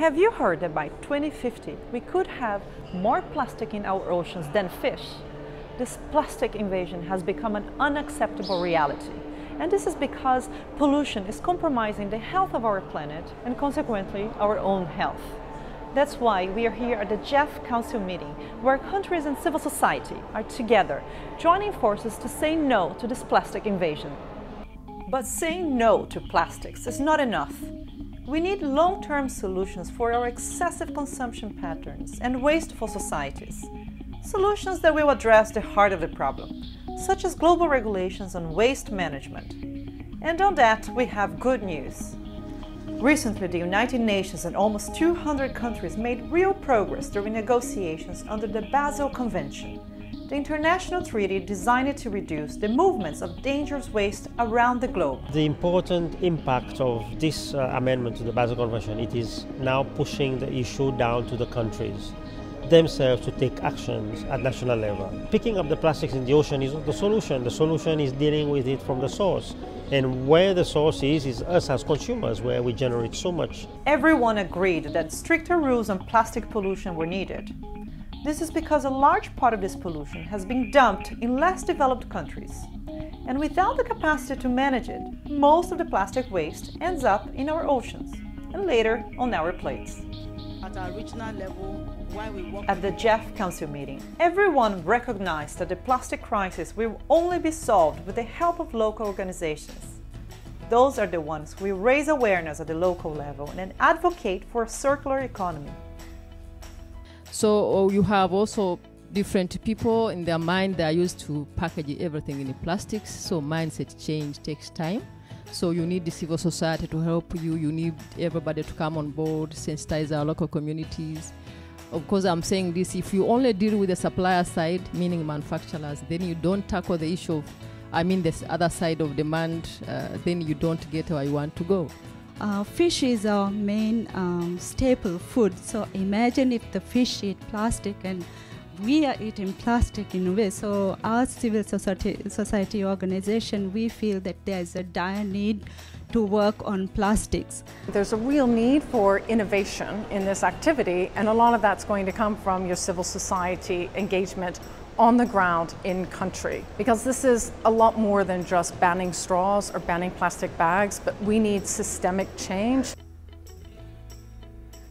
Have you heard that by 2050 we could have more plastic in our oceans than fish? This plastic invasion has become an unacceptable reality. And this is because pollution is compromising the health of our planet and consequently our own health. That's why we are here at the GEF Council meeting, where countries and civil society are together, joining forces to say no to this plastic invasion. But saying no to plastics is not enough. We need long-term solutions for our excessive consumption patterns and wasteful societies. Solutions that will address the heart of the problem, such as global regulations on waste management. And on that, we have good news. Recently, the United Nations and almost 200 countries made real progress during negotiations under the Basel Convention, the international treaty designed to reduce the movements of dangerous waste around the globe. The important impact of this uh, amendment to the Basel Convention, it is now pushing the issue down to the countries themselves to take actions at national level. Picking up the plastics in the ocean is not the solution. The solution is dealing with it from the source. And where the source is, is us as consumers, where we generate so much. Everyone agreed that stricter rules on plastic pollution were needed. This is because a large part of this pollution has been dumped in less developed countries. And without the capacity to manage it, most of the plastic waste ends up in our oceans and later on our plates. At our regional level, while we work At the GEF Council meeting, everyone recognized that the plastic crisis will only be solved with the help of local organizations. Those are the ones who raise awareness at the local level and advocate for a circular economy. So you have also different people in their mind they are used to package everything in plastics. So mindset change takes time. So you need the civil society to help you. You need everybody to come on board, sensitize our local communities. Of course, I'm saying this: if you only deal with the supplier side, meaning manufacturers, then you don't tackle the issue of, I mean, this other side of demand. Uh, then you don't get where you want to go. Uh, fish is our main um, staple food. So imagine if the fish eat plastic and we are eating plastic in a way. So our civil society, society organization, we feel that there is a dire need to work on plastics. There's a real need for innovation in this activity, and a lot of that's going to come from your civil society engagement on the ground in country. Because this is a lot more than just banning straws or banning plastic bags, but we need systemic change.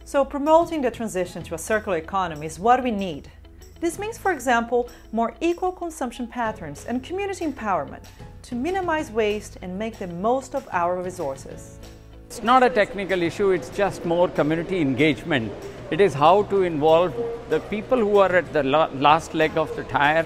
So promoting the transition to a circular economy is what we need. This means, for example, more equal consumption patterns and community empowerment to minimize waste and make the most of our resources. It's not a technical issue, it's just more community engagement. It is how to involve the people who are at the last leg of the tire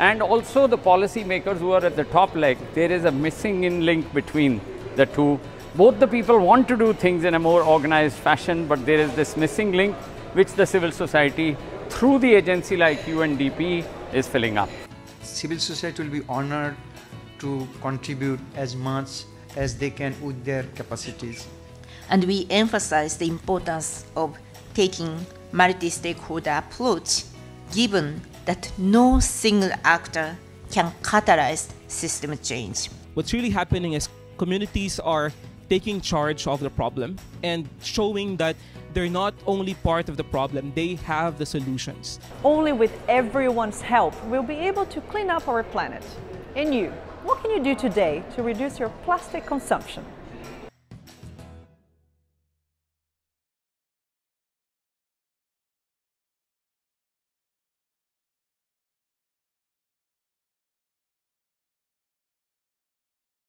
and also the policy makers who are at the top leg. There is a missing in link between the two. Both the people want to do things in a more organized fashion, but there is this missing link which the civil society through the agency like UNDP is filling up. Civil society will be honored to contribute as much as they can with their capacities. And we emphasize the importance of taking multi-stakeholder approach given that no single actor can catalyze system change. What's really happening is communities are taking charge of the problem and showing that they're not only part of the problem, they have the solutions. Only with everyone's help we'll be able to clean up our planet. And you, what can you do today to reduce your plastic consumption?